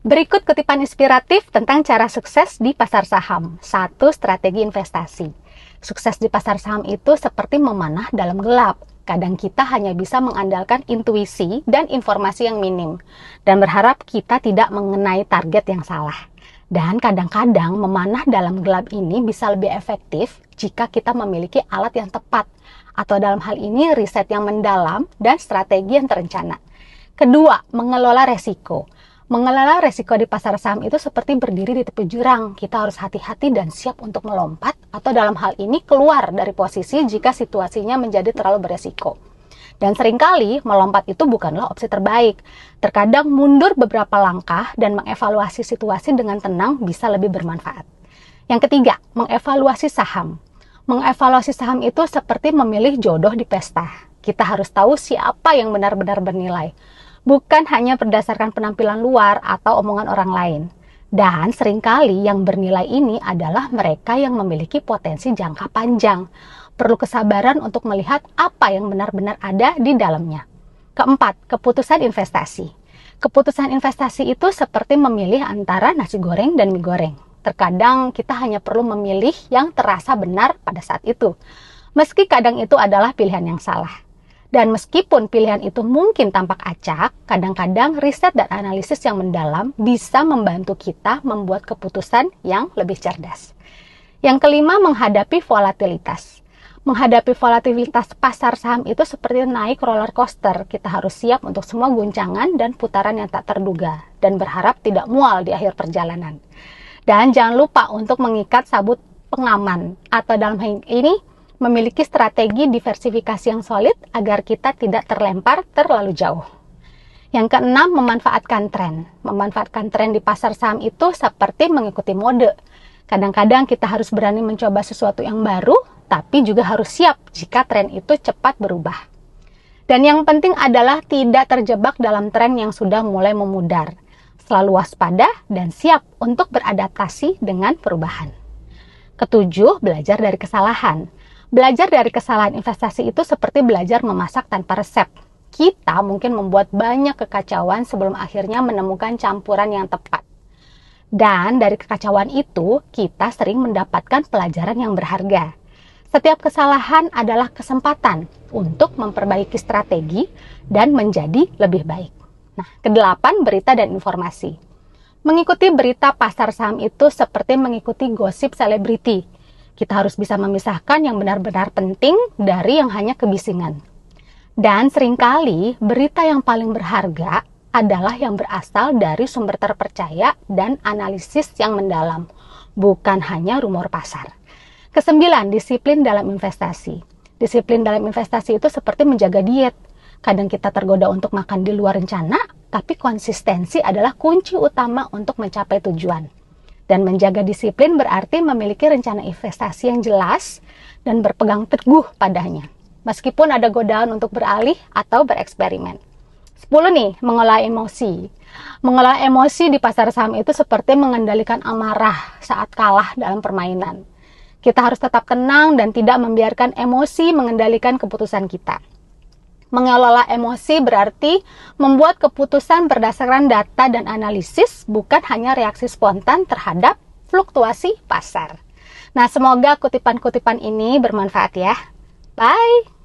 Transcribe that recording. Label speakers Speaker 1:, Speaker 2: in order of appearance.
Speaker 1: Berikut kutipan inspiratif tentang cara sukses di pasar saham. Satu, strategi investasi. Sukses di pasar saham itu seperti memanah dalam gelap. Kadang kita hanya bisa mengandalkan intuisi dan informasi yang minim, dan berharap kita tidak mengenai target yang salah. Dan kadang-kadang memanah dalam gelap ini bisa lebih efektif jika kita memiliki alat yang tepat, atau dalam hal ini riset yang mendalam dan strategi yang terencana. Kedua, mengelola resiko Mengelola resiko di pasar saham itu seperti berdiri di tepi jurang. Kita harus hati-hati dan siap untuk melompat atau dalam hal ini keluar dari posisi jika situasinya menjadi terlalu beresiko. Dan sering kali melompat itu bukanlah opsi terbaik. Terkadang mundur beberapa langkah dan mengevaluasi situasi dengan tenang bisa lebih bermanfaat. Yang ketiga, mengevaluasi saham. Mengevaluasi saham itu seperti memilih jodoh di pesta. Kita harus tahu siapa yang benar-benar bernilai bukan hanya berdasarkan penampilan luar atau omongan orang lain. Dan sering kali yang bernilai ini adalah mereka yang memiliki potensi jangka panjang. Perlu kesabaran untuk melihat apa yang benar-benar ada di dalamnya. Keempat, keputusan investasi. Keputusan investasi itu seperti memilih antara nasi goreng dan mie goreng. Terkadang kita hanya perlu memilih yang terasa benar pada saat itu. Meski kadang itu adalah pilihan yang salah. Dan meskipun pilihan itu mungkin tampak acak, kadang-kadang riset dan analisis yang mendalam bisa membantu kita membuat keputusan yang lebih cerdas. Yang kelima, menghadapi volatilitas. Menghadapi volatilitas pasar saham itu seperti naik roller coaster. Kita harus siap untuk semua guncangan dan putaran yang tak terduga dan berharap tidak mual di akhir perjalanan. Dan jangan lupa untuk mengikat sabut pengaman atau dalam ini memiliki strategi diversifikasi yang solid agar kita tidak terlempar terlalu jauh. Yang keenam, memanfaatkan tren. Memanfaatkan tren di pasar saham itu seperti mengikuti mode. Kadang-kadang kita harus berani mencoba sesuatu yang baru, tapi juga harus siap jika tren itu cepat berubah. Dan yang penting adalah tidak terjebak dalam tren yang sudah mulai memudar. Selalu waspada dan siap untuk beradaptasi dengan perubahan. Ketujuh, belajar dari kesalahan Belajar dari kesalahan investasi itu seperti belajar memasak tanpa resep. Kita mungkin membuat banyak kekacauan sebelum akhirnya menemukan campuran yang tepat. Dan dari kekacauan itu, kita sering mendapatkan pelajaran yang berharga. Setiap kesalahan adalah kesempatan untuk memperbaiki strategi dan menjadi lebih baik. Nah, kedelapan, berita dan informasi. Mengikuti berita pasar saham itu seperti mengikuti gosip selebriti kita harus bisa memisahkan yang benar-benar penting dari yang hanya kebisingan. Dan sering kali berita yang paling berharga adalah yang berasal dari sumber terpercaya dan analisis yang mendalam, bukan hanya rumor pasar. Kesembilan, disiplin dalam investasi. Disiplin dalam investasi itu seperti menjaga diet. Kadang kita tergoda untuk makan di luar rencana, tapi konsistensi adalah kunci utama untuk mencapai tujuan. Dan menjaga disiplin berarti memiliki rencana investasi yang jelas dan berpegang teguh padanya. Meskipun ada godaan untuk beralih atau bereksperimen. 10 nih, mengolah emosi. Mengolah emosi di pasar saham itu seperti mengendalikan amarah saat kalah dalam permainan. Kita harus tetap tenang dan tidak membiarkan emosi mengendalikan keputusan kita. Mengelola emosi berarti membuat keputusan berdasarkan data dan analisis, bukan hanya reaksi spontan terhadap fluktuasi pasar. Nah, semoga kutipan-kutipan ini bermanfaat ya. Bye.